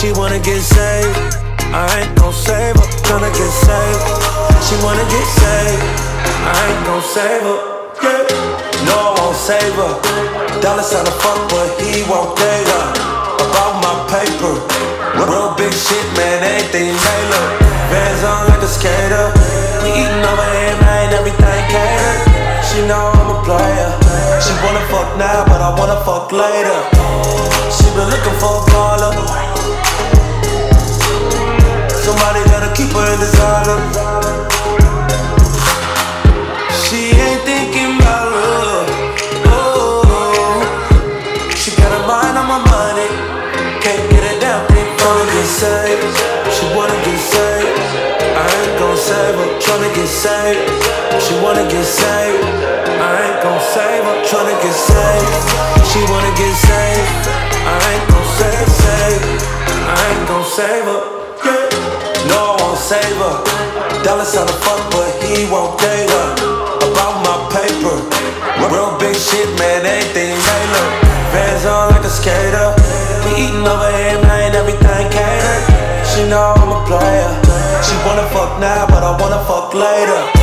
She wanna get saved. I ain't gon' save her. Tryna get saved, she wanna get saved. I ain't gon' save her. Yeah, no, I won't save her. Dollar sign a fuck, but he won't date her. About my paper, real big shit, man, everything Taylor. Vans on like a skater. We eating over here, man, everything catered. She know I'm a player. Wanna fuck now, but I wanna fuck later. She been looking for a baller. Somebody that'll keep her in designer. She ain't thinking about love. Oh, she got her mind on my money. Can't get it down, think wanna get saved. She wanna get saved. I ain't gon' save her, tryna get saved. She wanna get saved. Save her. No, I won't save her. Dollar sign a fuck, but he won't date her. About my paper. Real big shit, man, everything Taylor. Vans on like a skater. We eating over here, man, everything catered. She know I'm a player. She wanna fuck now, but I wanna fuck later.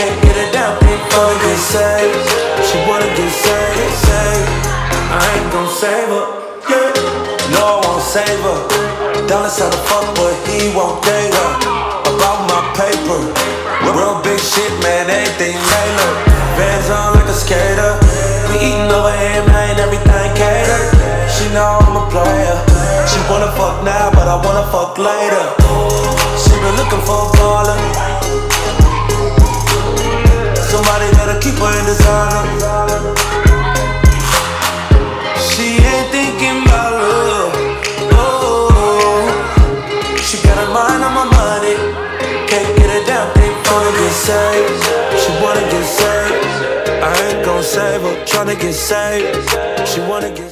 Can't get it down, think wanna get saved. She wanna get saved, saved. I ain't gon' save her. No, I won't save her. Dollar sign a fuck, but he won't date her. About my paper. Real big shit, man, everything Taylor. Vans on like a skater. We eating over here, man, everything catered. She know I'm a player. She wanna fuck now, but I wanna fuck later. She been looking for her. She ain't thinking about love. Oh, she got her mind on my money. Can't get it down, think wanna get saved. She wanna get saved. I ain't gon' save her, tryna get saved. She wanna get